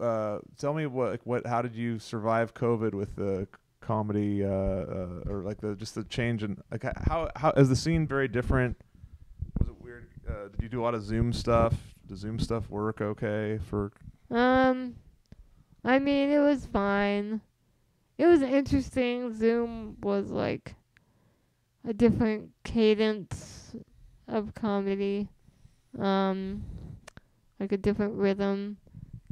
uh, tell me what what how did you survive COVID with the comedy uh, uh, or like the just the change in like how how is the scene very different? Was it weird? Uh, did you do a lot of Zoom stuff? Does Zoom stuff work okay for? Um, I mean, it was fine. It was interesting. Zoom was like a different cadence of comedy, um, like a different rhythm.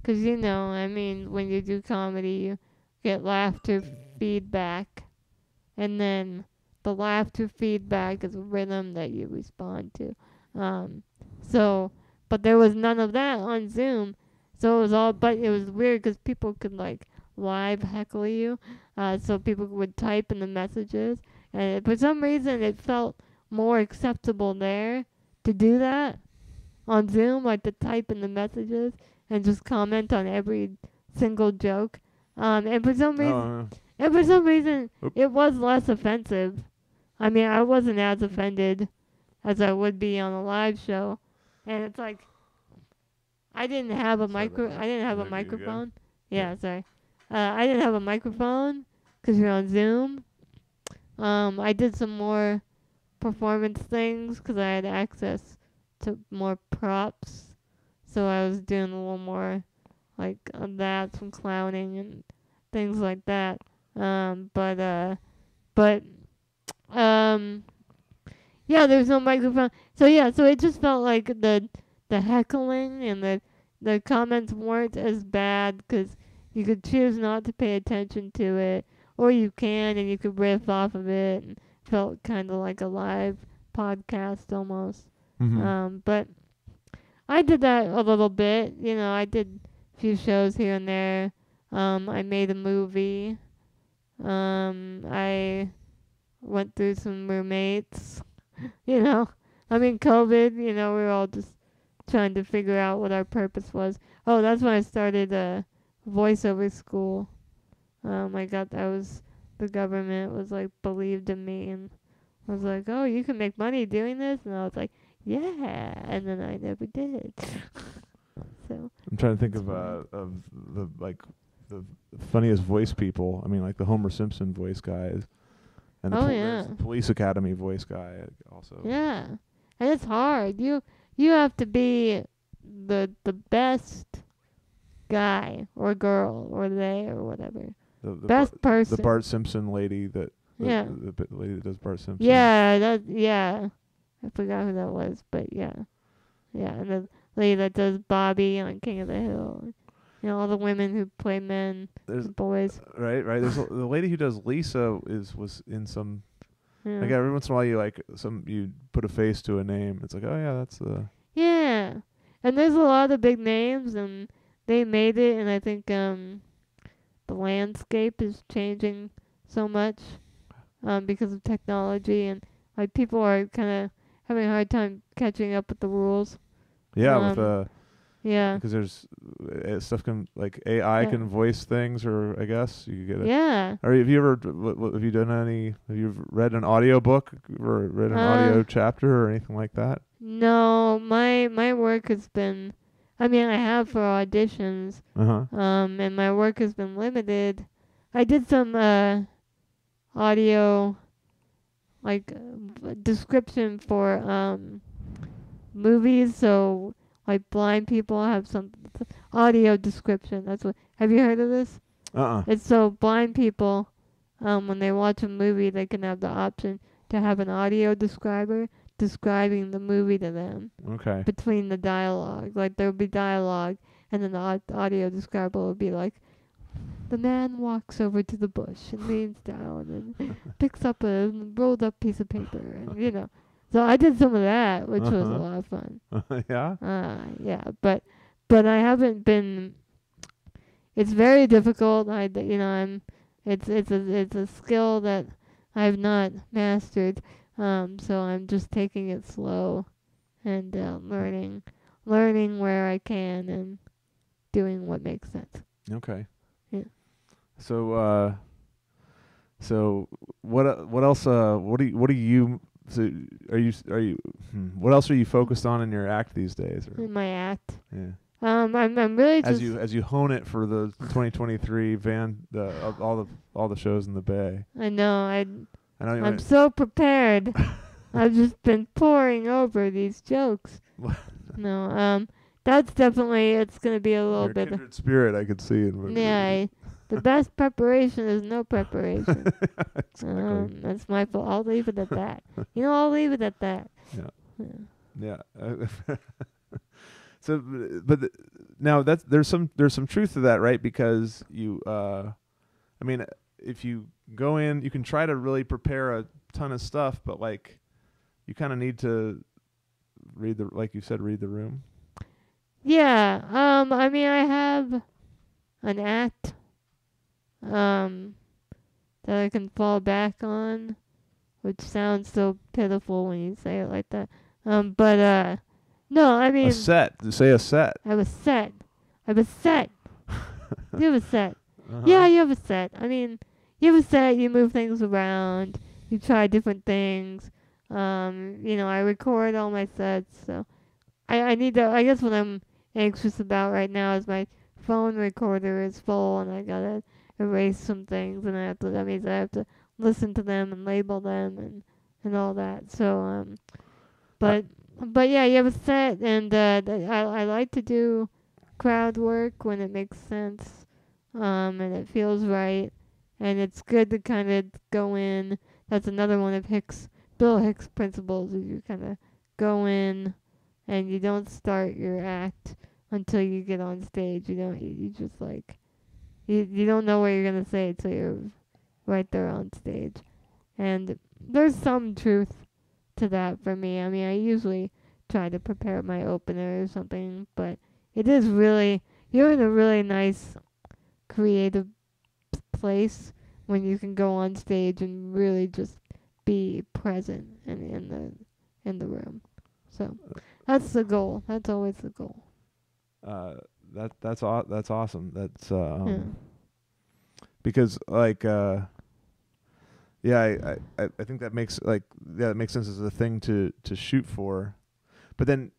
'Cause you know, I mean, when you do comedy, you get laughter feedback, and then the laughter feedback is a rhythm that you respond to. Um, so, but there was none of that on Zoom. So it was all, but it was weird because people could like live heckle you. Uh, so people would type in the messages, and for some reason it felt more acceptable there to do that on Zoom, like to type in the messages and just comment on every single joke. Um, and for some reason, Oh, and for some reason, Oop. it was less offensive. I mean, I wasn't as offended as I would be on a live show, and it's like I didn't have a Sorry micro. I didn't have a No, you go. microphone. Yeah. Yeah, sorry. Uh, I didn't have a microphone 'cause we're on Zoom. Um, I did some more performance things 'cause I had access to more props, so I was doing a little more like that, some clowning and things like that. Um, but uh, but um, yeah, there's no microphone. So yeah, so it just felt like the the heckling and the the comments weren't as bad because you could choose not to pay attention to it, or you can and you could riff off of it. And felt kind of like a live podcast almost. mhm. Um, but I did that a little bit. You know, I did a few shows here and there. Um, I made a movie. Um, I went through some roommates. you know, I mean, COVID. You know, we were all just trying to figure out what our purpose was. Oh, that's when I started a voiceover school. Um, I got that was the government was like believed in me and was like, oh, you can make money doing this, and I was like, yeah, and then I never did. so I'm trying to think of uh of the like the funniest voice people. I mean, like the Homer Simpson voice guys, and the Oh, there's yeah. the Police Academy voice guy also. yeah, and it's hard. You you have to be the the best guy or girl or they or whatever The, the, best Bar- person. the Bart Simpson lady that the, Yeah. the, lady that does Bart Simpson. Yeah, that yeah. I forgot who that was, but yeah, yeah, and the lady that does Bobby on King of the Hill. You know, all the women who play men, There's boys. right, right. There's a, the lady who does Lisa is was in some Yeah. like every once in a while you like some you put a face to a name. It's like oh yeah, that's the Yeah. And there's a lot of big names and they made it and I think um the landscape is changing so much um because of technology and like people are kind of having a hard time catching up with the rules. yeah with Um, uh Yeah. because there's uh, stuff can like AI Yeah. can voice things or I guess you get it. Yeah. Or have you ever what, have you done any have you read an audio book or read an audio Uh, chapter or anything like that? No, my my work has been I mean, I have for auditions Uh huh. um, and my work has been limited. I did some uh, audio, like description for um, movies, so like blind people have some audio description. That's what. Have you heard of this? Uh uh It's so blind people, um, when they watch a movie, they can have the option to have an audio describer describing the movie to them Okay. between the dialogue. Like there would be dialogue, and then the audio describer would be like, "The man walks over to the bush and leans down and picks up a rolled up piece of paper, and you know." So I did some of that, which was a Uh-huh. lot of fun. yeah. Uh, yeah, but but I haven't been. It's very difficult. I d- you know I'm. It's it's a it's a skill that I've not mastered. Um, so I'm just taking it slow, and uh, learning, learning where I can, and doing what makes sense. Okay. So uh so what uh, what else uh what do you, what do you so are you are you hmm, what else are you focused on in your act these days or In my act. yeah. Um, I'm I'm really as you as you hone it for the 2023 van the of all the all the shows in the Bay. I know I I know you I'm so prepared. I've just been poring over these jokes. no, um, that's definitely it's gonna be a little You're bit. kindred spirit I could see. In Yeah, I, the best preparation is no preparation. exactly. um, that's my fault. I'll leave it at that. You know, I'll leave it at that. Yeah. Yeah. Yeah. so, but th- now that's there's some there's some truth to that, right? Because you, uh, I mean, if you go in, you can try to really prepare a ton of stuff, but like, you kind of need to read the like you said, read the room. Yeah. Um. I mean, I have an act. Um. That I can fall back on, which sounds so pitiful when you say it like that. Um. But uh, no. I mean, a set. Say a set. I have a set. I have a set. you have a set. Uh-huh. Yeah, you have a set. I mean, you have a set. You move things around. You try different things. Um, you know, I record all my sets. So, I I need to. I guess what I'm anxious about right now is my phone recorder is full, and I gotta erase some things, and I have to. That means I have to listen to them and label them and and all that. So um, but but yeah, you have a set, and uh, I I like to do crowd work when it makes sense, um, and it feels right, and it's good to kind of go in. That's another one of Hicks, Bill Hicks' principles. Is you kind of go in, and you don't start your act until you get on stage. You don't. You, you just like, you you don't know what you're gonna say until you're right there on stage, and there's some truth to that for me. I mean, I usually try to prepare my opener or something, but it is really you're in a really nice creative place when you can go on stage and really just be present and in the in the room. So that's the goal. That's always the goal. Uh, that that's aw- that's awesome. That's uh, um, yeah. because like uh yeah I, I I- think that makes like yeah that makes sense as a thing to to shoot for but then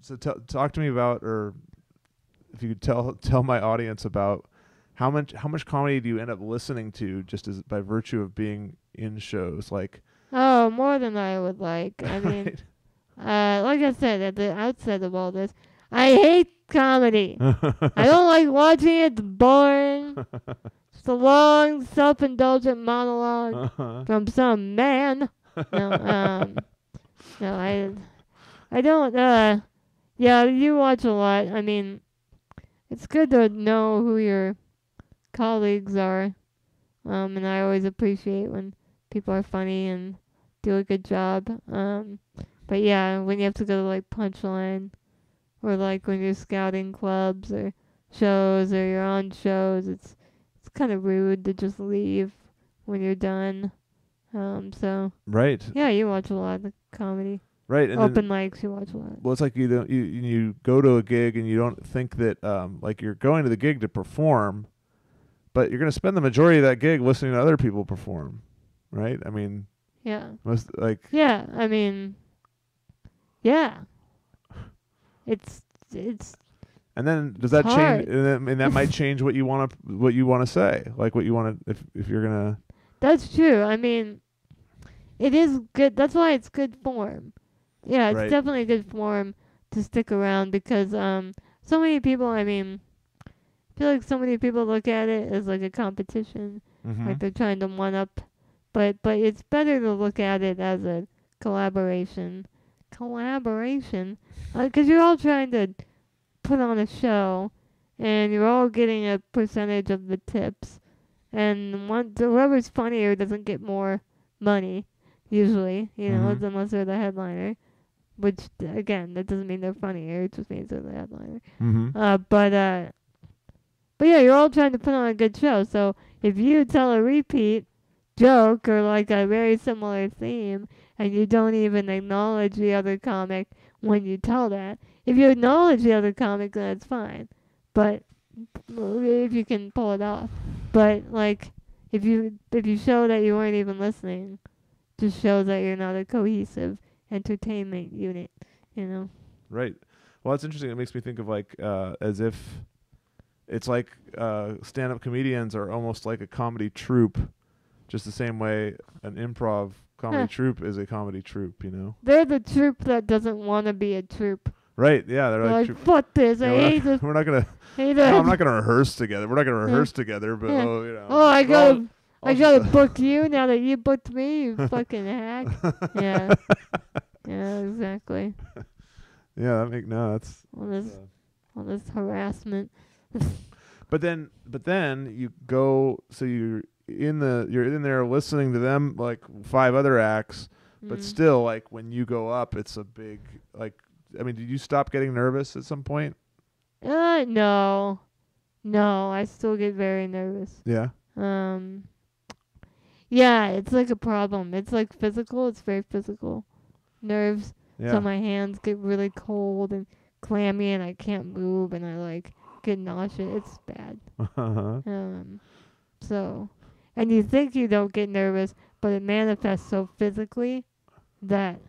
so tell talk to me about or if you could tell tell my audience about how much how much comedy do you end up listening to just as by virtue of being in shows like Oh, more than I would like. I mean, right? uh, like I said at the outset of all this, I hate comedy. I don't like watching it. It's boring. It's a long, self-indulgent monologue Uh-huh. from some man. No, um, no, I, I don't. Uh, yeah, you watch a lot. I mean, it's good to know who your colleagues are. Um, and I always appreciate when people are funny and do a good job. Um, but yeah, when you have to go to like Punchline, or like when you're scouting clubs or shows or you're on shows, it's it's kind of rude to just leave when you're done. Um, so right yeah, you watch a lot of comedy. right and Open then, mics, you watch a lot. well it's like you don't you you go to a gig and you don't think that um like you're going to the gig to perform but you're going to spend the majority of that gig listening to other people perform right i mean Yeah. most like Yeah, I mean, yeah. It's it's and then does that It's change and, then, and that might change what you want to what you want to say like what you want to if if you're going to that's true. I mean, it is good. That's why it's good form. Yeah, it's Right. definitely good form to stick around because um so many people. I mean, I feel like so many people look at it as like a competition, mm-hmm. like they're trying to one up. But but it's better to look at it as a collaboration. Collaboration, because you're all trying to put on a show, and you're all getting a percentage of the tips. And one whoever's funnier doesn't get more money, usually. You know, Mhm. unless they're the headliner. Which again, that doesn't mean they're funnier. It just means they're the headliner. mm-hmm. Uh, but uh, but yeah, you're all trying to put on a good show. So if you tell a repeat joke or like a very similar theme, and you don't even acknowledge the other comic when you tell that, if you acknowledge the other comic, then it's fine. But if you can pull it off, but like if you if you show that you weren't even listening, just shows that you're not a cohesive entertainment unit. You know. Right. Well, that's interesting. It makes me think of like uh, as if it's like uh, stand-up comedians are almost like a comedy troupe, just the same way an improv comedy Huh. troupe is a comedy troupe. You know? They're the troupe that doesn't want to be a troupe. Right? Yeah, they're They're like. like, fuck this. Yeah, I we're, hate not, this. we're not gonna. Hate no. I'm not gonna rehearse together. We're not gonna Yeah. rehearse together, but Yeah. oh, you know. Oh, I we'll- gotta, I gotta book you now that you booked me. You fucking hack. Yeah. Yeah, exactly. yeah, that make no. That's. All this, uh, all this harassment. But then, but then you go. So you're in the you're in there listening to them like five other acts, but Mm. still like when you go up, it's a big like. I mean, did you stop getting nervous at some point? Uh, no, no. I still get very nervous. Yeah. Um. Yeah, it's like a problem. It's like physical. It's very physical. Nerves. Yeah. So my hands get really cold and clammy, and I can't move, and I like get nauseous. It's bad. uh-huh. Um. So, and you think you don't get nervous, but it manifests so physically that,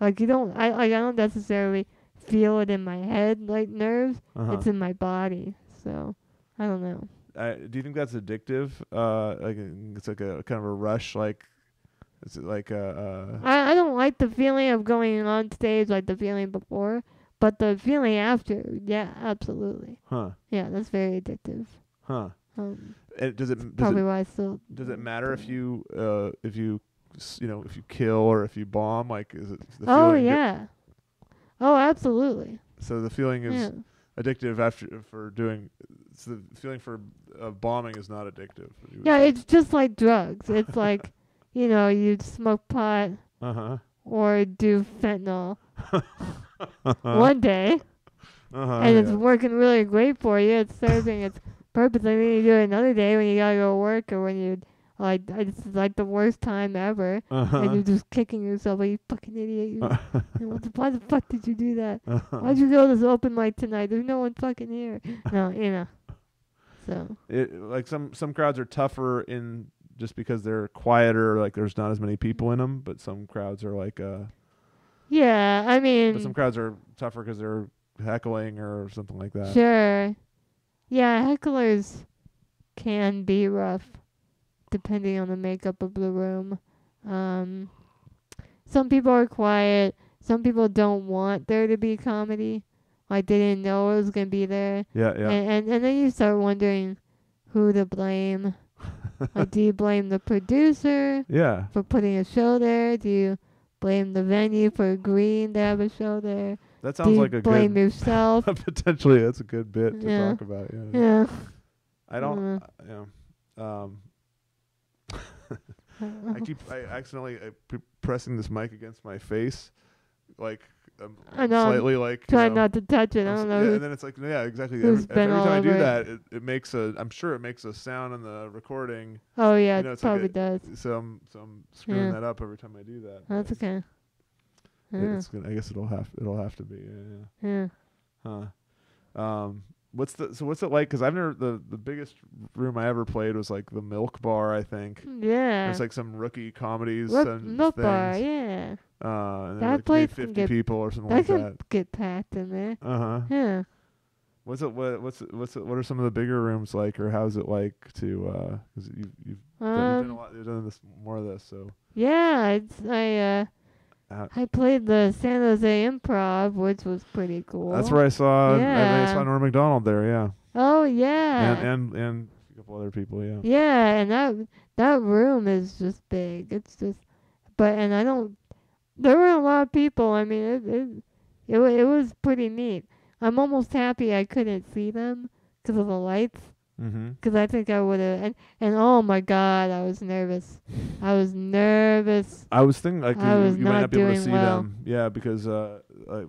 like, you don't. I like I don't necessarily feel it in my head like nerves. Uh-huh. It's in my body. So, I don't know. I, do you think that's addictive? Uh, like it's like a kind of a rush. Like, is it like a? Uh, I, I don't like the feeling of going on stage like the feeling before, but the feeling after, yeah, absolutely. huh? Yeah, that's very addictive. Huh? Um, It, does it does probably it why I still. does it matter if you uh if you you know if you kill or if you bomb? Like, is it the Oh feeling di- yeah. Oh, absolutely. so the feeling is Yeah. addictive after for doing. So the feeling for uh, bombing is not addictive. Yeah, it's just like drugs. It's like, you know, you smoke pot Uh huh. or do fentanyl one day, huh. and it's working really great for you. It's serving its purpose. And then you do it another day when you gotta go to work or when you like it's like the worst time ever, Uh-huh. and you're just kicking yourself like you fucking idiot. You, you know, what the, why the fuck did you do that? Uh-huh. Why'd you go to this open mic tonight? There's no one fucking here. No, you know. So it like some some crowds are tougher in just because they're quieter like there's not as many people in them but some crowds are like uh yeah, I mean, but some crowds are tougher because they're heckling or something like that Sure. Yeah, hecklers can be rough depending on the makeup of the room. Um some people are quiet, some people don't want there to be comedy. Like they didn't know it was gonna be there. yeah yeah And, and and then you start wondering who to blame. like do you blame the producer yeah for putting a show there? Do you blame the venue for agreeing to have a show there? That sounds like a blame good yourself? potentially that's a good bit to Yeah. talk about yeah, yeah. i don't Mm. uh, yeah um i keep i accidentally I p- pressing this mic against my face like um, I know, I'm slightly like you Try know, not to touch it. I I'm don't know. Yeah, and then it's like, yeah, exactly. Every, every time I do it. that, it, it makes a. I'm sure it makes a sound in the recording. oh yeah, you know, it it's like probably a- does. So I'm, so I'm screwing Yeah. that up every time I do that. That's okay. Yeah. It's gonna, I guess it'll have it'll have to be. Yeah, yeah. yeah. Huh. Um. What's the so what's it like? Because I've never the the biggest room I ever played was like the Milk Bar. I think Yeah. It's like some rookie comedies Look, and milk things. bar, yeah. Uh, and That like place 50 get- people or something That like can that. get packed in there. Uh huh. Yeah. What's it? What, what's it, what's it, what are some of the bigger rooms like, or how's it like to? uh 'cause you've you've done, you've done a Um. lot. You've done this more of this, so Yeah. It's I uh. Uh, I played the San Jose Improv, which was pretty cool. that's where I saw. I, I saw Norm Macdonald there. Yeah, Oh yeah. and and and a couple other people. Yeah. Yeah, and that that room is just big. It's just, but and I don't. There were a lot of people. I mean, it it it, it was pretty neat. I'm almost happy I couldn't see them because of the lights. Mm-hmm. 'Cause I think I would have. And and oh my God, I was nervous. I was nervous. I was thinking like I you, was you might not not be able to see well. them. Yeah, because uh, uh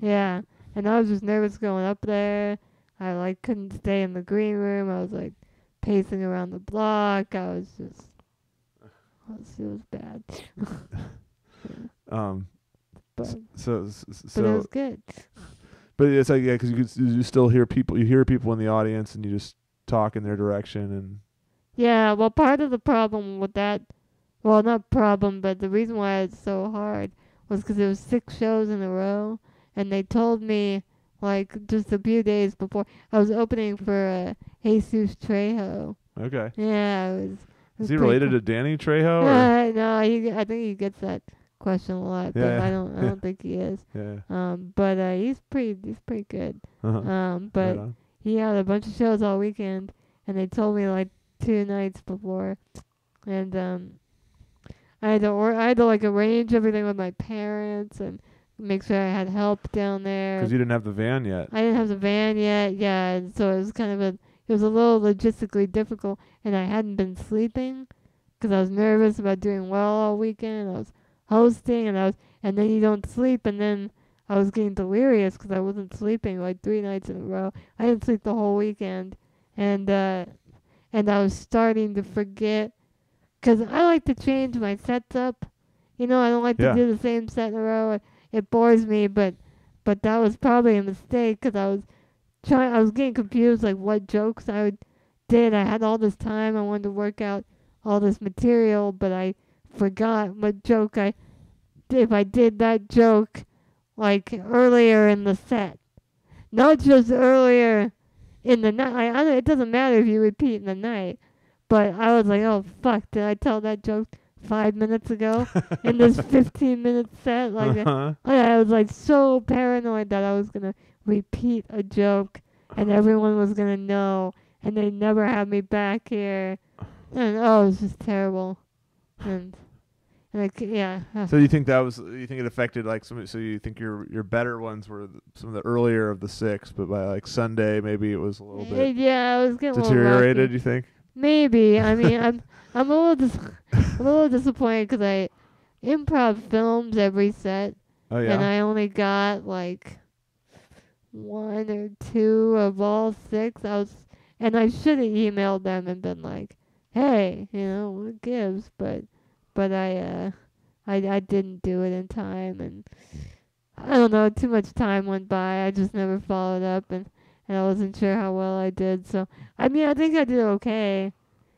Yeah, and I was just nervous going up there. I like couldn't stay in the green room. I was like pacing around the block. I was just. It was, it was bad. um. But So s- s- but it was good. but it's like yeah, because you could you still hear people. You hear people in the audience, and you just talk in their direction, and Yeah, well, part of the problem with that, well, not problem, but the reason why it's so hard was because there was six shows in a row, and they told me like just a few days before I was opening for uh, Jesus Trejo. Okay. Yeah, it was. it was Is he related cool. to Danny Trejo? Or? Uh, no, he. I think he gets that question a lot, but Yeah, I don't. I don't think he is. yeah. Um, but uh, he's pretty. He's pretty good. Uh-huh. Um, but on. He had a bunch of shows all weekend, and they told me like two nights before, and um, I had to or I had to like arrange everything with my parents and make sure I had help down there. Because you didn't have the van yet. I didn't have the van yet, yeah, and so it was kind of a it was a little logistically difficult, and I hadn't been sleeping because I was nervous about doing well all weekend. I was hosting, and I was and then you don't sleep, and then I was getting delirious because I wasn't sleeping like three nights in a row. I didn't sleep the whole weekend, and uh, and I was starting to forget because I like to change my sets up. You know, I don't like Yeah. to do the same set in a row. It, bores me, but but that was probably a mistake because I was trying. I was getting confused, like what jokes I would did. I had all this time. I wanted to work out all this material, but I forgot what joke I. If I did that joke, like earlier in the set, not just earlier in the night. I, it doesn't matter if you repeat in the night, but I was like, oh fuck, did I tell that joke five minutes ago in this 15 minute set? Like, uh-huh. I I was like so paranoid that I was gonna repeat a joke and everyone was gonna know, and they never had me back here, and oh, it was just terrible, and like yeah, So you think that was? You think it affected like some? So you think your your better ones were th- some of the earlier of the six, but by like Sunday maybe it was a little bit yeah, I was getting a little deteriorated. You think? Maybe I mean I'm I'm a little dis- I'm a little disappointed 'cause I improv films every set Oh and. I only got like one or two of all six. I was, and I should have emailed them and been like, "Hey, you know, what gives?" But, but I, uh, I, I didn't do it in time, and I don't know. Too much time went by. I just never followed up, and and I wasn't sure how well I did. So, I mean, I think I did okay.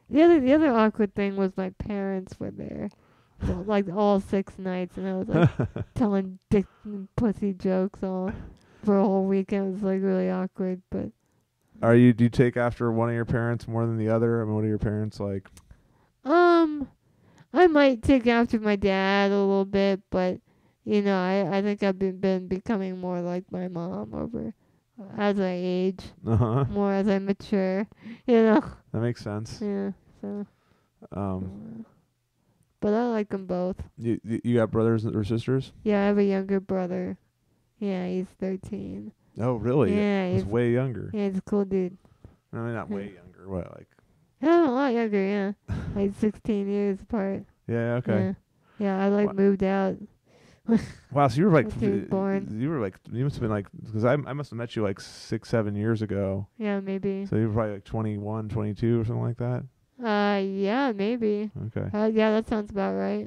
The other, the other awkward thing was my parents were there, so, like all six nights, and I was like telling dick and pussy jokes all for a whole weekend. It was like really awkward, but Are you? Do you take after one of your parents more than the other? I mean, what are your parents like? um, I might take after my dad a little bit, but you know, I I think I've been been becoming more like my mom over as I age, Uh huh. more as I mature. You know, That makes sense. yeah. So, Um, uh, but I like them both. you you you got brothers or sisters? Yeah, I have a younger brother. Yeah, he's thirteen. Oh, really? Yeah, He's he's way younger. yeah, he's a cool dude. I mean, not way younger. What, like? Yeah, a lot younger. Yeah, like sixteen years apart. Yeah. Okay. Yeah, yeah I like Wha- moved out. Wow. So you were like, After he was born. you were like, you must have been like, because I I must have met you like six, seven years ago. Yeah, maybe. So you were probably like 21, 22 or something like that. Uh, yeah, maybe. Okay. Uh, yeah, that sounds about right.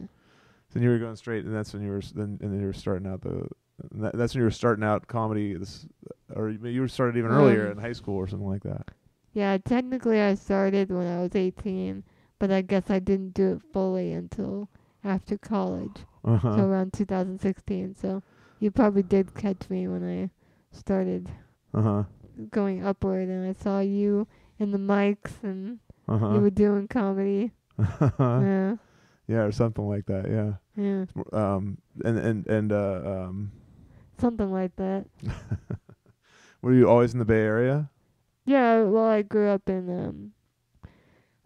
Then you were going straight, and that's when you were s- then, and then you were starting out the. and That, that's when you were starting out comedy. This, or you you were started even earlier Um, in high school or something like that. Yeah, technically I started when I was 18, but I guess I didn't do it fully until after college, Uh so around 2016. So you probably did catch me when I started Uh huh. going upward, and I saw you in the mics, and Uh you were doing comedy. Yeah, yeah, or something like that. Yeah. yeah, Um. And and and uh um. something like that. Were you always in the Bay Area? Yeah, well, I grew up in um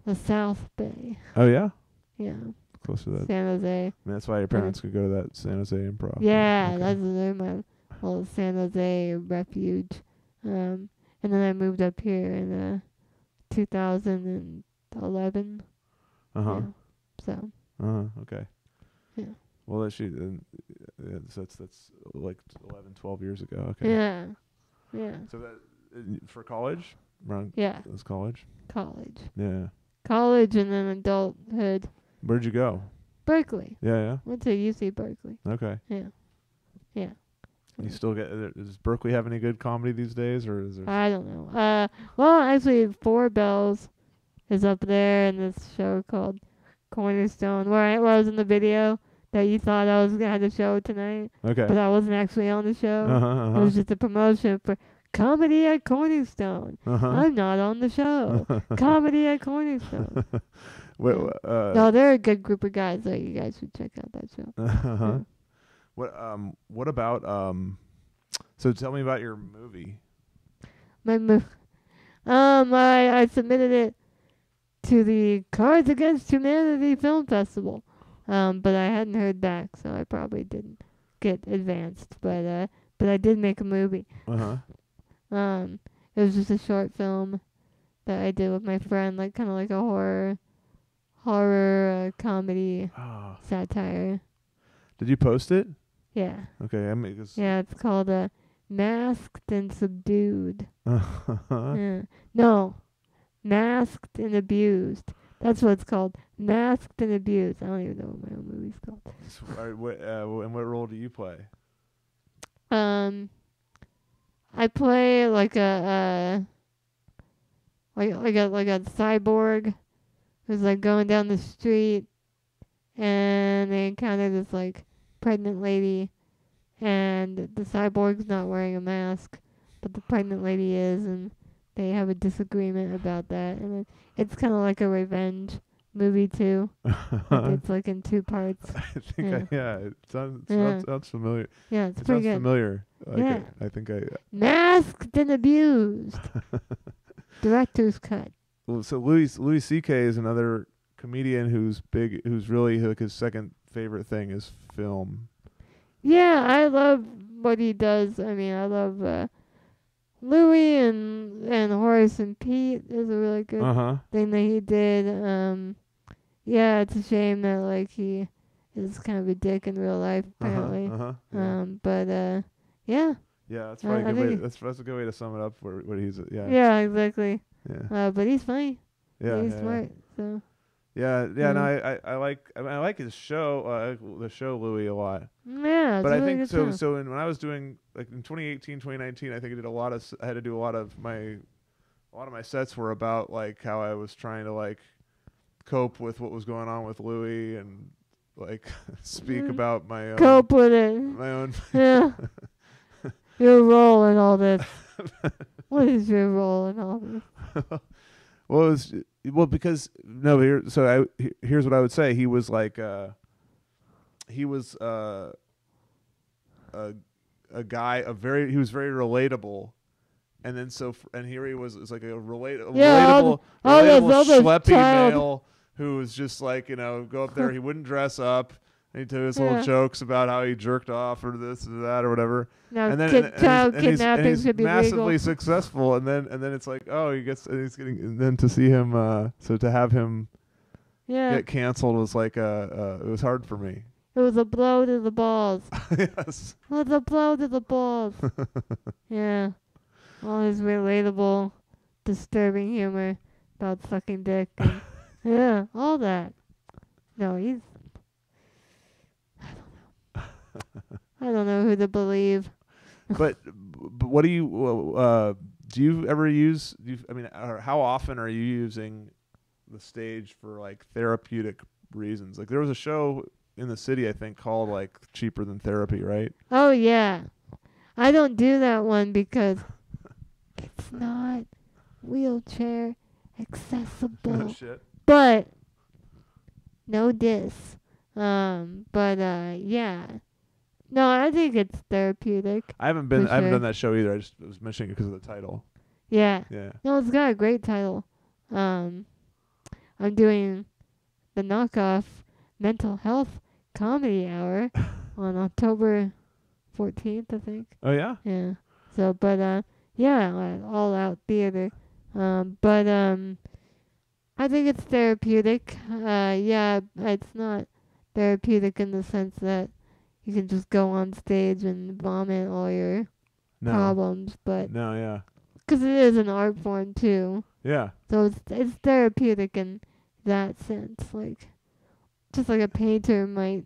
the South Bay. Oh yeah. Yeah, Close to that. San Jose. mean, that's why your parents could go to that San Jose Improv. Yeah, Okay. that's they're my little San Jose refuge. Um, and then I moved up here in uh 2011. Uh huh. Yeah. So Uh huh. Okay. Yeah. Well, that's you. Yeah, so that's that's like 11, 12 years ago. Okay. yeah, yeah, So that uh, for college, around yeah. that's college. College, Yeah. college, and then adulthood. Where'd you go? Berkeley. Yeah, yeah. Went to UC Berkeley. Okay. Yeah, yeah. You still get? uh, Does Berkeley have any good comedy these days, or is there? I don't know. Uh, well, actually, Four Bells is up there in this show called Cornerstone, where I, was in the video that you thought I was gonna have the show tonight, Okay. but I wasn't actually on the show. Uh-huh, It was just a promotion for comedy at Cornerstone. uh-huh. I'm not on the show. comedy at Cornerstone. Uh, no, they're a good group of guys. So you guys should check out that show. uh-huh. Yeah. What um what about um so tell me about your movie. My mo- um, I I submitted it to the Cards Against Humanity Film Festival, um, but I hadn't heard back, so I probably didn't get advanced. But uh, but I did make a movie. Uh-huh. Um, it was just a short film that I did with my friend, like kind of like a horror, horror uh, comedy Oh. satire. Did you post it? Yeah, Okay, I mean yeah. It's called uh, Masked and Subdued. Yeah. No, masked and abused. That's what it's called. Masked and abused. I don't even know what my own movie's called. So, right, what uh, and what role do you play? Um, I play like a uh, like like a like a cyborg who's like going down the street, and they encounter this like pregnant lady, and the cyborg's not wearing a mask, but the pregnant lady is, and they have a disagreement about that, and it, it's kind of like a revenge movie too. It's like in two parts. I think I, yeah, it sounds, it Yeah. sounds, sounds familiar. Yeah, it's It pretty sounds good. familiar. Like Yeah. I, I think I Masked and abused. Director's cut. Well, so Louis Louis C.K. is another comedian who's big, who's really like his second favorite thing is film. Yeah, I love what he does. I mean, I love uh, Louis and and Horace and Pete is a really good Uh huh. thing that he did. Um, yeah, it's a shame that like he is kind of a dick in real life apparently. Uh huh. Yeah. Um, but uh, yeah, yeah, that's I- probably a I good way. think- That's that's a good way to sum it up. Where what he's yeah yeah, exactly. yeah Uh, but he's funny. yeah he's yeah, smart. So yeah yeah. No, Mhm. I, I I like I, mean, I like his show uh, the show Louis a lot. yeah, but a I really think good so. show. So in, when I was doing like in 2018, 2019, I think I did a lot of. I had to do a lot of my, a lot of my sets were about like how I was trying to like cope with what was going on with Louis and like speak Mm. about my own Cope with it. my own. Yeah. your role in all this. what is your role in all this? well, it was, well because no here. So I here's what I would say. He was like uh, he was uh, a a guy a very he was very relatable. And then so f- and here he was it's like a relate Yeah, all relatable the- all relatable all those schleppy child- male who was just like you know go up there he wouldn't dress up and he told his Yeah. little jokes about how he jerked off or this or that or whatever Now, and then kid, and, and child he's, and kidnapping should be massively legal. successful and then and then it's like oh he gets and he's getting and then to see him uh so to have him Yeah, get canceled was like uh, uh it was hard for me it was a blow to the balls. yes It was a blow to the balls. yeah, all his relatable, disturbing humor about sucking dick. And yeah, all that. No, he's. I don't know. I don't know who to believe. but but what do you uh do you ever use do you, I mean how often are you using the stage for like therapeutic reasons like there was a show in the city I think called like cheaper than therapy right Oh yeah. I don't do that one because it's not wheelchair accessible. Oh, shit but no diss. Um, but uh yeah. No, I think it's therapeutic. I haven't been I haven't sure. done that show either I just was mentioning it because of the title Yeah. yeah No, it's got a great title. Um I'm doing the knockoff mental health comedy hour on October 14th, I think. oh yeah Yeah. So, but uh, yeah, all out theater. Um, but um, I think it's therapeutic. Uh, yeah, it's not therapeutic in the sense that you can just go on stage and vomit all your no problems, but no yeah because it is an art form too, yeah so it's it's therapeutic in that sense. Like, just like a painter might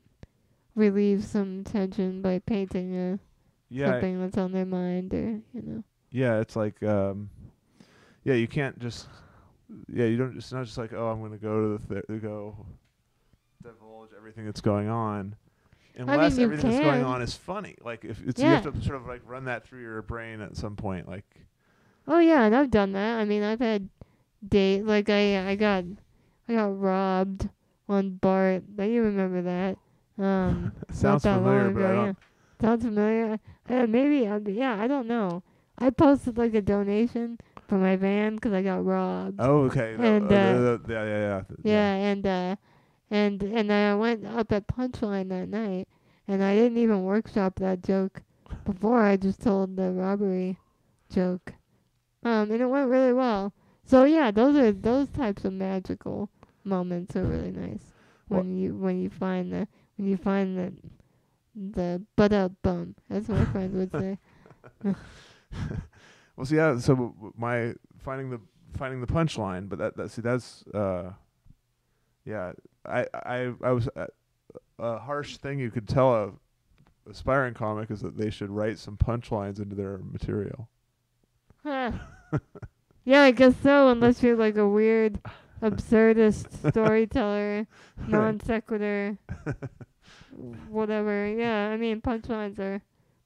relieve some tension by painting a yeah something that's on their mind, or you know. yeah it's like um yeah you can't just yeah you don't it's not just like oh i'm gonna go to the th- go divulge everything that's going on unless you everything that's going can. on is funny. Like if it's you have to sort of like run that through your brain at some point. Like Oh yeah, and I've done that. I mean, I've had date like I I got I got robbed on BART. But you remember that? Um, sounds that familiar, but I ago, don't. yeah. Sounds familiar. Uh, maybe uh, yeah, I don't know. I posted like a donation for my van because I got robbed. Oh, okay. And, uh, uh, the- yeah, yeah, yeah. Yeah, and uh, and and I went up at Punchline that night, and I didn't even workshop that joke before. I just told the robbery joke, um, and it went really well. So yeah, those are those types of magical moments are really nice when you when you find the when you find the the butt up bum, as my friends would say. well, see, yeah. So my finding the finding the punchline, but that that see that's uh, yeah. I I I was uh, a harsh thing you could tell a aspiring comic is that they should write some punchlines into their material. Huh. yeah, I guess so. Unless you're like a weird, absurdist storyteller, non sequitur, whatever. Yeah, I mean punchlines are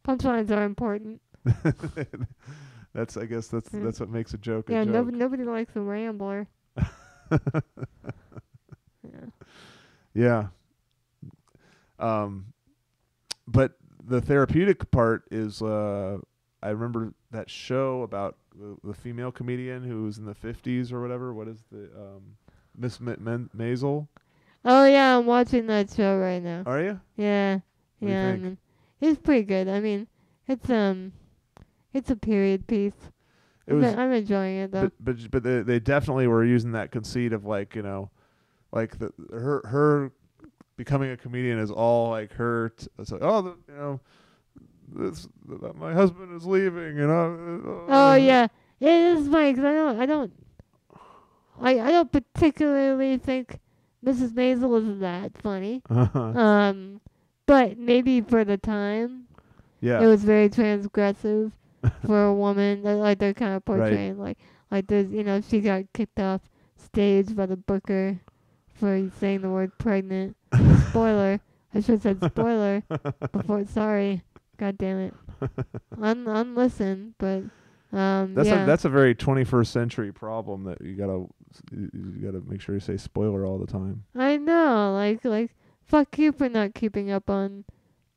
punchlines are important. that's I guess that's Mm. that's what makes a joke yeah, a joke. nobody nobody likes a rambler. Yeah. Yeah. Um, but the therapeutic part is uh, I remember that show about the, the female comedian who was in the fifties or whatever. What is the um, Miss Ma- Men- Maisel? Oh yeah, I'm watching that show right now. Are you? Yeah, What do you yeah. I mean, it's pretty good. I mean, it's um, it's a period piece. It I'm, was, I'm enjoying it though. but but but they, they definitely were using that conceit of like you know, like the her her becoming a comedian is all like her. T- it's like oh the, you know. This, th- my husband is leaving, and I, Oh yeah, it is funny 'cause I don't, I don't, I, I don't particularly think Mrs. Maisel is that funny. Uh-huh. Um, but maybe for the time, yeah. it was very transgressive for a woman. that, Like they're kind of Right. portraying, like, like there's, you know, she got kicked off stage by the booker for saying the word pregnant. Spoiler. I should have said spoiler before. Sorry. God damn it. Un unlisten, but um, That's yeah. a that's a very 21st century problem that you gotta you you gotta make sure you say spoiler all the time. I know, like like fuck you for not keeping up on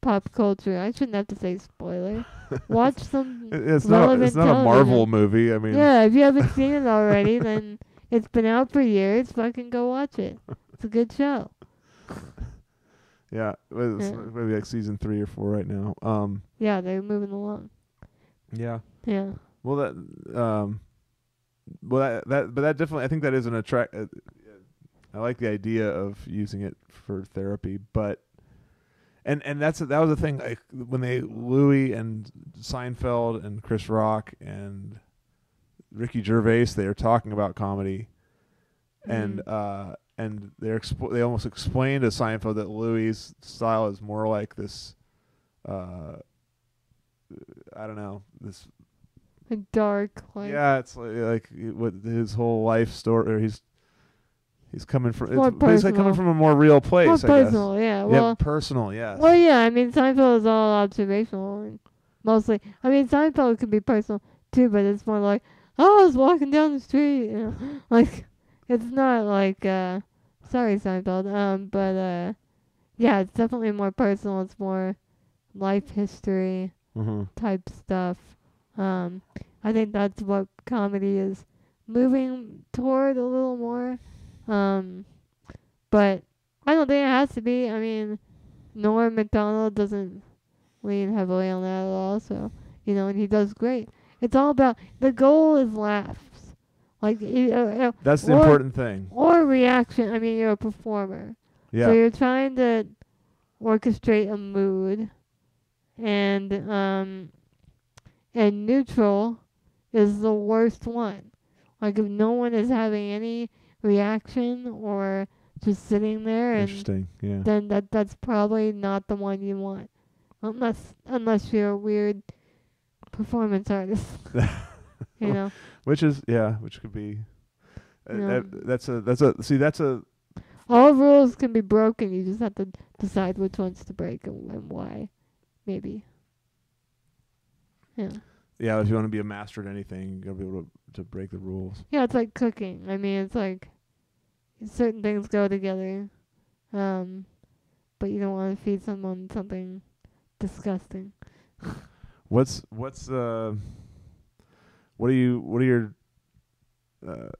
pop culture. I shouldn't have to say spoiler. Watch some It's not it's not a. Marvel movie. I mean, Yeah, if you haven't seen it already, then it's been out for years. Fucking go watch it. It's a good show. yeah, it's Yeah. maybe like season three or four right now. Um, Yeah, they're moving along. yeah. Yeah. Well, that um, well that that but that definitely I think that is an attract. Uh, I like the idea of using it for therapy, but and and that's that was the thing like when they Louis and Seinfeld and Chris Rock and Ricky Gervais they are talking about comedy and Mm. uh and they're expo- they almost explain to Seinfeld that Louis' style is more like this uh I don't know this Like dark, like yeah, it's like, like what his whole life story. Or he's he's coming from. More It's basically coming from a more real place. more I guess. personal. Yeah. yeah, Well, personal. Yes. well, yeah. I mean, Seinfeld is all observational, and mostly. I mean, Seinfeld could be personal too, but it's more like, oh, I was walking down the street. You know, like it's not like. uh Sorry, Seinfeld. Um, but uh, yeah, it's definitely more personal. It's more life history. hmm type stuff. Um, I think that's what comedy is moving toward a little more. Um, but I don't think it has to be. I mean, Norm Macdonald doesn't lean heavily on that at all. So you know, and he does great. It's all about the goal is laughs, like you know, That's the Or- important thing. or reaction. I mean, you're a performer. Yeah. So you're trying to orchestrate a mood, and um, and neutral is the worst one. Like if no one is having any reaction or just sitting there, and Interesting. Yeah. then that that's probably not the one you want, unless unless you're a weird performance artist. you know. Which is yeah, which could be. Uh, that, that's a that's a see that's a all rules can be broken. You just have to decide which ones to break and, and why. Maybe. Yeah. Yeah, if you want to be a master at anything, you gotta be able to, to break the rules. Yeah, it's like cooking. I mean, it's like certain things go together, um, but you don't want to feed someone something disgusting. What's what's uh what are you what are your uh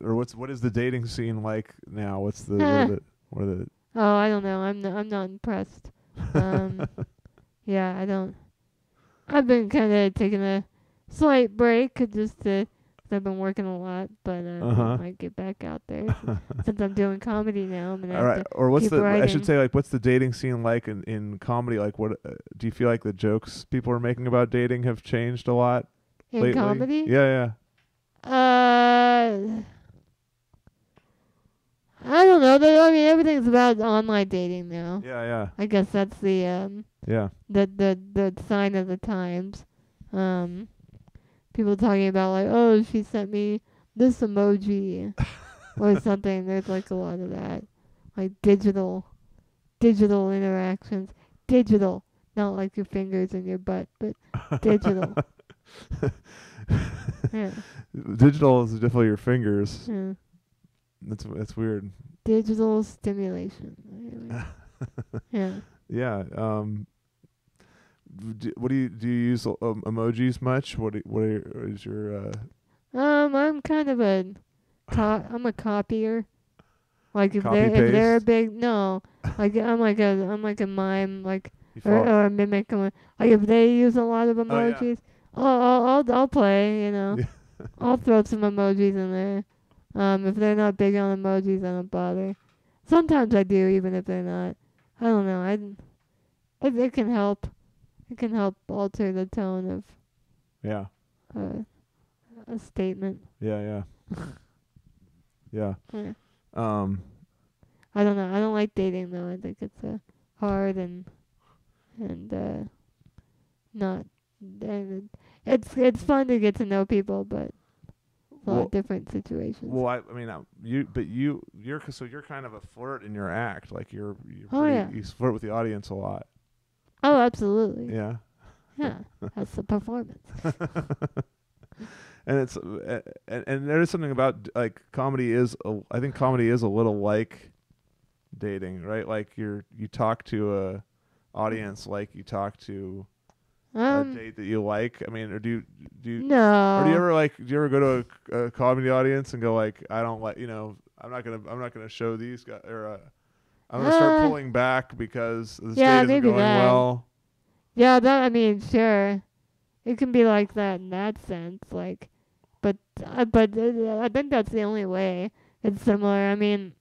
or what's what is the dating scene like now? What's the what are the, what are the Oh, I don't know. I'm not, I'm not impressed. Um, yeah, I don't. I've been kind of taking a slight break just to, I've been working a lot, but uh, Uh-huh. I might get back out there since I'm doing comedy now. I'm All right, or what's the I should say like what's the dating scene like in in comedy? Like what uh, do you feel like the jokes people are making about dating have changed a lot in lately? comedy. Yeah, yeah. Uh, I don't know. They- I mean, everything's about online dating now. Yeah, yeah. I guess that's the um Yeah. the the the sign of the times. Um, people talking about like, oh, she sent me this emoji or something. There's like a lot of that, like digital, digital interactions, digital, not like your fingers in your butt, but Digital. yeah, Digital is definitely your fingers. yeah. That's that's weird. digital stimulation. Really. yeah. Yeah. Um. d what do you do? You use um, emojis much? What do, what are, is your uh, Um, I'm kind of a, co- I'm a copier. Like if Copy they're if they're paste? big, no, like I'm like a I'm like a mime, like or, or a mimic. Like if they use a lot of Oh, yeah. emojis, I'll I'll I'll play. You know, I'll throw some emojis in there. Um, if they're not big on emojis, I don't bother. Sometimes I do, even if they're not. I don't know. I it, it can help. It can help alter the tone of yeah. uh, a statement. Yeah. Yeah. yeah. Yeah. Um. I don't know. I don't like dating though. I think it's uh, hard and and uh, not. And it's it's fun to get to know people, but Well- different situations. Well, I, I mean, uh, you, but you, you're so you're kind of a flirt in your act. Like you're, you're Oh, pretty, yeah. you flirt with the audience a lot. oh, absolutely. Yeah. Yeah, that's the performance. and it's uh, and, and there is something about like comedy is a, I think comedy is a little like dating, right? Like you're you talk to a audience like you talk to a Um, date that you like. I mean, or do you do you, no. or do you ever like do you ever go to a, a comedy audience and go like I don't like you know I'm not gonna I'm not gonna show these guys or uh, I'm gonna start Uh, pulling back because this yeah, date isn't going that. well. Yeah, that I mean, sure, it can be like that in that sense. Like, but uh, but uh, I think that's the only way. It's similar. I mean,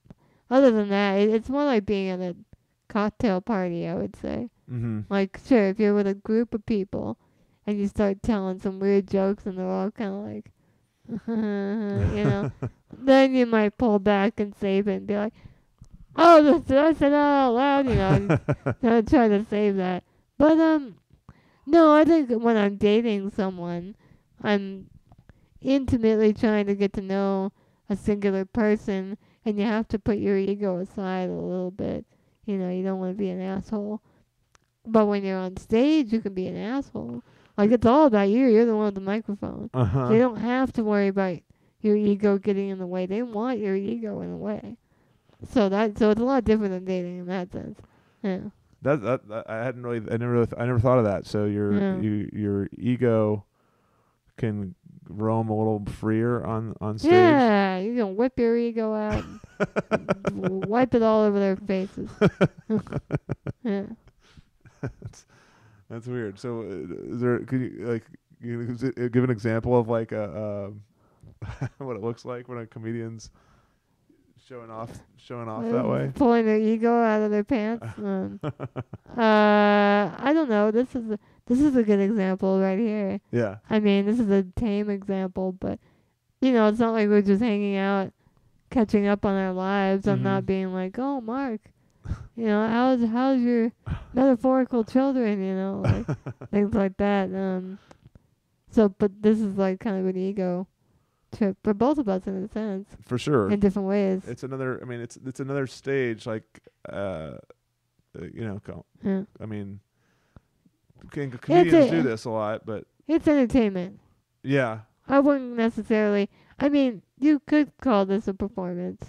other than that, it, it's more like being at a cocktail party. I would say. Mm-hmm. Like, sure, if you're with a group of people and you start telling some weird jokes and they're all kind of like, you know, then you might pull back and save it and be like, oh, this, did I say that out loud? You know, I'm trying to save that. But, um, no, I think when I'm dating someone, I'm intimately trying to get to know a singular person and you have to put your ego aside a little bit. You know, you don't want to be an asshole. But when you're on stage, you can be an asshole. Like it's all about you. You're the one with the microphone. uh-huh. They don't have to worry about your ego getting in the way. They want your ego in the way. So that so it's a lot different than dating in that sense. Yeah. That, that that I hadn't really I never really th- I never thought of that. So your Yeah. you your ego can roam a little freer on on stage. Yeah, you can whip your ego out, and wipe it all over their faces. yeah. That's, that's weird. So uh, is there could you like you know, is it- uh, give an example of like a um, what it looks like when a comedian's showing off showing off that Uh, way? Pulling their ego out of their pants. Um, uh, I don't know. This is a, this is a good example right here. yeah. I mean, this is a tame example, but you know, it's not like we're just hanging out, catching up on our lives. I'm Mhm. not being like, "Oh, Mark, you know, how's how's your metaphorical children?" You know, like things like that. Um, so, but this is like kind of an ego trip for both of us in a sense, for sure. in different ways. It's another. I mean, it's it's another stage. Like, uh, uh, you know, co- yeah. I mean, can, comedians a- do this a lot, but It's entertainment. yeah, I wouldn't necessarily. I mean, you could call this a performance,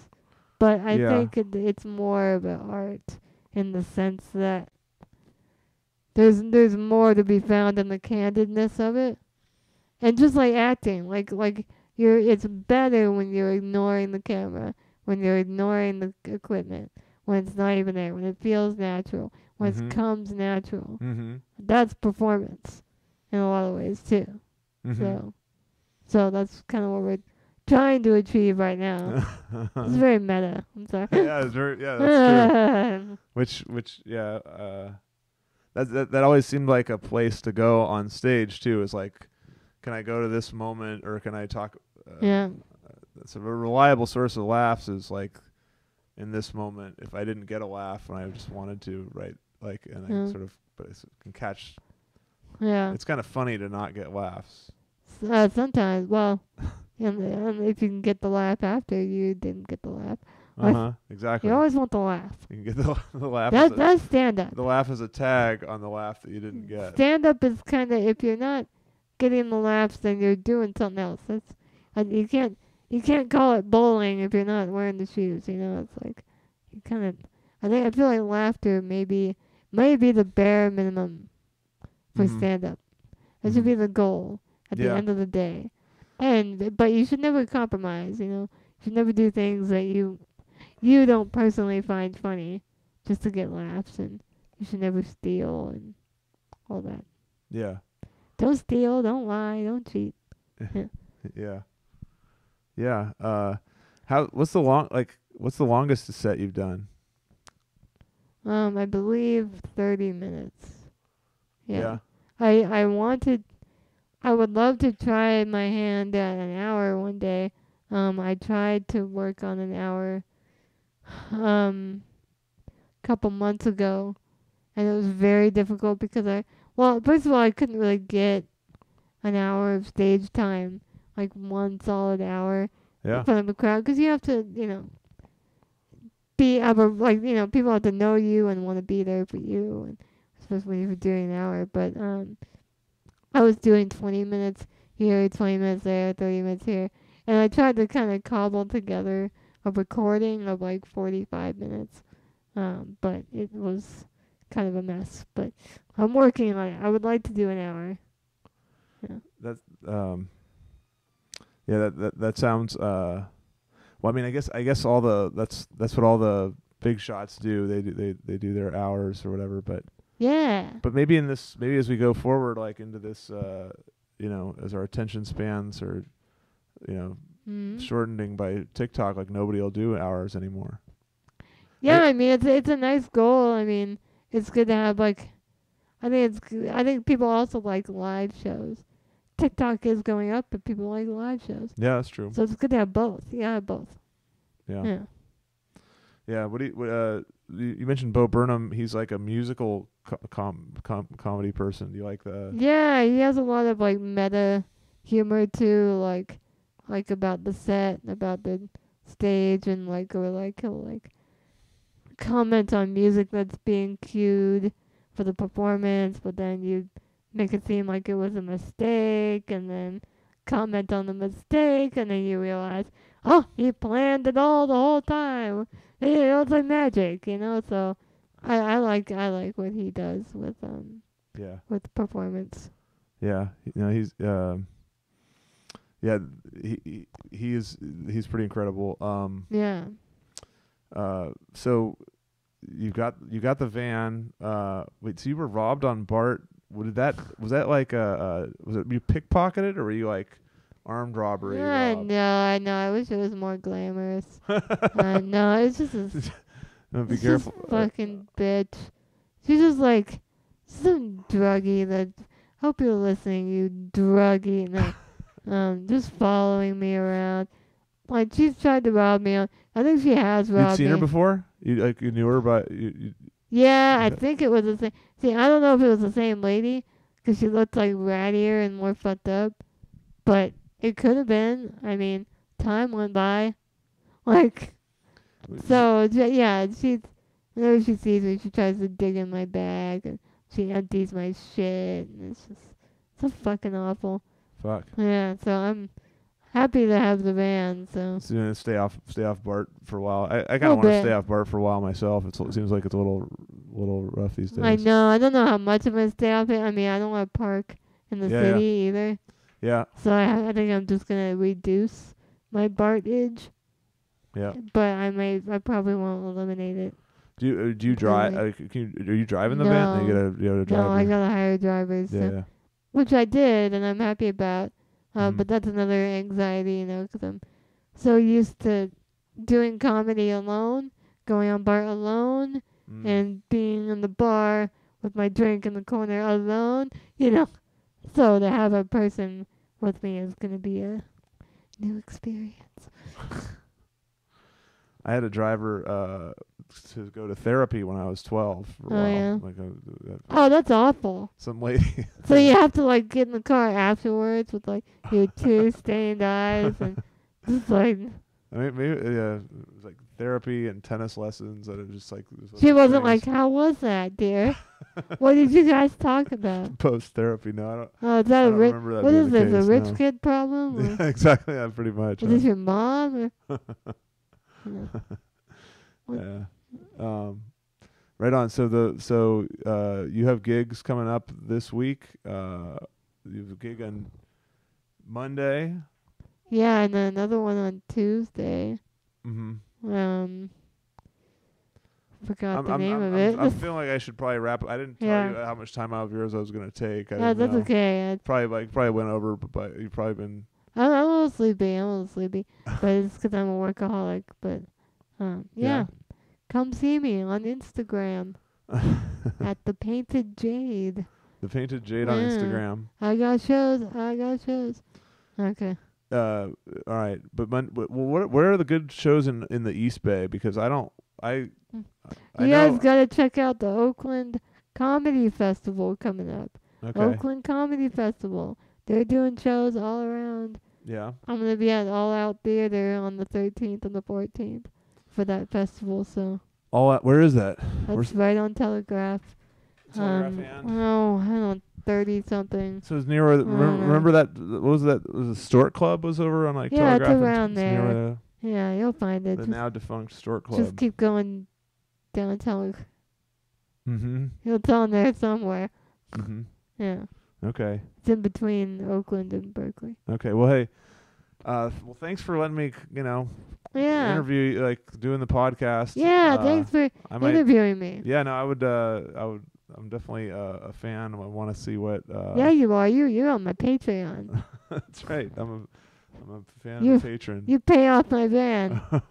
but I Yeah. think it, it's more of an art in the sense that there's there's more to be found in the candidness of it, and just like acting, like like you're it's better when you're ignoring the camera, when you're ignoring the equipment, when it's not even there, when it feels natural, when Mhm. it comes natural. mm-hmm. That's performance in a lot of ways too. mm-hmm. So, so that's kind of what we're trying to achieve right now. it's very meta. I'm sorry. yeah, it's very yeah, that's true. Which which yeah, uh, that that that always seemed like a place to go on stage too. Is like, can I go to this moment or can I talk? Uh, yeah, That's a reliable source of laughs. Is like, in this moment, if I didn't get a laugh and I just wanted to, right? Like, and I sort of, but I can catch. yeah. It's kind of funny to not get laughs. Uh, sometimes, well, and, and if you can get the laugh after you didn't get the laugh, Uh huh. Exactly. you always want the laugh. You can get the the laugh. That that's stand up. the laugh is a tag on the laugh that you didn't get. Stand up is kind of if you're not getting the laughs, then you're doing something else. That's and you can't you can't call it bowling if you're not wearing the shoes. You know, it's like you kind of. I think I feel like laughter maybe maybe the bare minimum for Mhm. stand up. That should be the goal at the end of the day. And but you should never compromise. You know, you should never do things that you you don't personally find funny just to get laughs, and you should never steal and all that. Yeah. Don't steal, don't lie, don't cheat. Yeah. Yeah. Uh, how? What's the long? Like, what's the longest set you've done? Um, I believe thirty minutes. Yeah. Yeah. I I wanted I would love to try my hand at an hour one day. Um I tried to work on an hour um couple months ago and it was very difficult because I well, first of all I couldn't really get an hour of stage time, like one solid hour Yeah. in front of a crowd because you have to, you know, be have a like you know people have to know you and want to be there for you, and especially if you're doing an hour. But um, I was doing 20 minutes here, 20 minutes there, 30 minutes here, and I tried to kind of cobble together a recording of like 45 minutes, um, but it was kind of a mess. But I'm working on it. I would like to do an hour. That's um. Yeah. That that that sounds. Uh. Well, I mean, I guess I guess all the that's that's what all the big shots do. They do they they do their hours or whatever. But Yeah. but maybe in this maybe as we go forward, like into this, uh, you know, as our attention spans are, you know, Mm-hmm. shortening by TikTok, like nobody will do hours anymore. Yeah, Right? I mean it's it's a nice goal. I mean, it's good to have like I think it's I think people also like live shows. TikTok is going up, but people like live shows. Yeah, that's true. So it's good to have both. Yeah, both. Yeah. Yeah. Yeah, what do you, what, uh, you you mentioned Bo Burnham. He's like a musical com, com comedy person. Do you like the? Yeah, he has a lot of like meta humor too, like like about the set, about the stage, and like or like he'll like comment on music that's being cued for the performance, but then you make it seem like it was a mistake, and then comment on the mistake, and then you realize, oh, he planned it all the whole time. Know, it's like magic, you know. So I I like I like what he does with um Yeah, with performance. yeah. You know, he's um. Yeah, he he is he's pretty incredible. Um. Yeah. Uh. So, you got you got the van. Uh. Wait. So you were robbed on BART. What did that? Was that like a? Uh, was it you pickpocketed or were you like armed robbery? I robbed? know, I know. I wish it was more glamorous. I know. It's just a No, be careful. Uh, fucking bitch. She's just like some druggie that. Hope you're listening, you druggie. No, um, just following me around. Like she's tried to rob me. I think she has robbed You'd seen me. her before? You like you knew her, but you, you Yeah, I think it was the same. See, I don't know if it was the same lady because she looked like rattier and more fucked up. But it could have been. I mean, time went by. Like, so yeah, she's whenever she sees me, she tries to dig in my bag and she empties my shit. And it's just so fucking awful. Fuck. Yeah, so I'm happy to have the van. So So you're gonna stay off stay off BART for a while. I, I kind of want to stay off BART for a while myself. It's, it seems like it's a little little rough these days. I know I don't know how much I'm gonna stay off it. I mean, I don't want to park in the Yeah, yeah. city either. Yeah, So I, I think I'm just gonna reduce my Bartage, yeah. but I may I probably won't eliminate it. Do you uh, do you drive? Uh, can you, are you driving the van? No. You gotta you gotta drive. No, I gotta hire drivers. yeah, so yeah. which I did, and I'm happy about. Uh, Mhm. But that's another anxiety, you know, 'cause I'm so used to doing comedy alone, going on bar alone, Mm. and being in the bar with my drink in the corner alone, you know. So to have a person with me is gonna be a new experience. I had a driver uh, to go to therapy when I was 12 for a Oh, while. yeah? Like a, uh, Oh, that's awful. some lady. So you have to like get in the car afterwards with like your tear stained eyes and just like I mean, maybe yeah, it was like therapy and tennis lessons. That are just like she like wasn't like. How was that, dear? what did you guys talk about? post therapy. No, I don't. Oh, is that a rich that what is this, case, a rich no. kid problem? Yeah, exactly. Yeah, pretty much. is huh? this your mom Yeah. Um, right on. So the so uh, you have gigs coming up this week. Uh, you have a gig on Monday. Yeah, and then another one on Tuesday. Mm-hmm. Um forgot I'm, the I'm, name I'm, of it. I'm feeling like I should probably wrap. I didn't tell Yeah. you how much time out of yours I was gonna take. I didn't that's know. okay. Probably like probably went over, but, but you've probably been. I'm, I'm a little sleepy. I'm a little sleepy, but it's because I'm a workaholic. But um, yeah. come see me on Instagram at the Painted Jade. the painted jade on Instagram. I got shows. I got shows. Okay. Uh, all right, but mon- but what where are the good shows in in the East Bay? Because I don't. I. Hmm. I you guys gotta check out the Oakland Comedy Festival coming up. okay. Oakland Comedy Festival. They're doing shows all around. Yeah. I'm gonna be at All Out Theater on the 13th and the 14th for that festival. So All at, where is that? that's Where's- right on Telegraph. Telegraph um, and? Oh, I don't know, 30 something. So it's near where. The, remember, remember that? What was that? Was the Stork Club was over on like Yeah, it's Telegraph? and- around it's there. Yeah, you'll find it. the Just, now defunct Stork Club. just keep going downtown. mm-hmm. You'll tell there somewhere. Mm-hmm. Yeah, Okay. it's in between Oakland and Berkeley. Okay. Well, hey. Uh, well, thanks for letting me, you know, Yeah. interview, like doing the podcast. Yeah, Uh, thanks for I might. interviewing me. Yeah. No, I would. Uh, I would. I'm definitely uh, a fan. I want to see what. Uh, yeah, you are. You you're on my Patreon. that's right. I'm a. I'm a fan. You- a patron. You pay off my van.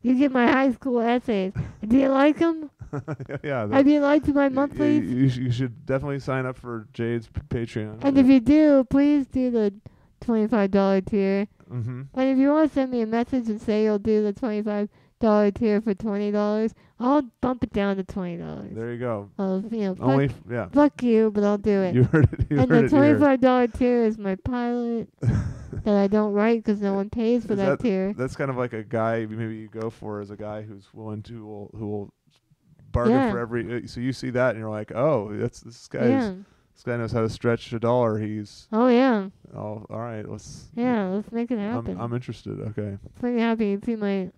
You get my high school essays. Do you like them? yeah. that- Have you liked my y- y- monthlies? You, sh- you should definitely sign up for Jade's p- Patreon. And if you do, please do the twenty-five dollar tier. mm-hmm. And if you want to send me a message and say you'll do the twenty-five dollar tier for twenty dollars, I'll bump it down to twenty dollars. There you go. I'll, you know, fuck, Only. F- yeah. fuck you, but I'll do it. You heard it. You and heard the it here. twenty-five dollar tier is my pilot that I don't write because no one pays for that, that- tier. That's kind of like a guy maybe you go for as a guy who's willing to will, who will bargain Yeah. for every. Uh, so you see that and you're like, oh, that's this guy's Yeah. this guy knows how to stretch a dollar. He's Oh yeah. oh, all right. Let's. Yeah. Let's make it I'm happen. I'm interested. Okay. Let's make it happen. See my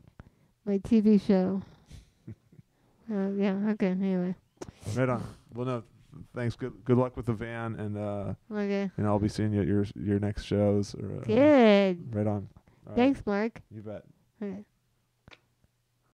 my TV show. uh, yeah. Okay. Anyway. Right on. Well, no. Thanks. Good good luck with the van and uh Okay. and I'll be seeing you at your your next shows. Or, uh, Good. Right on. All right. Thanks, Mark. You bet. Okay.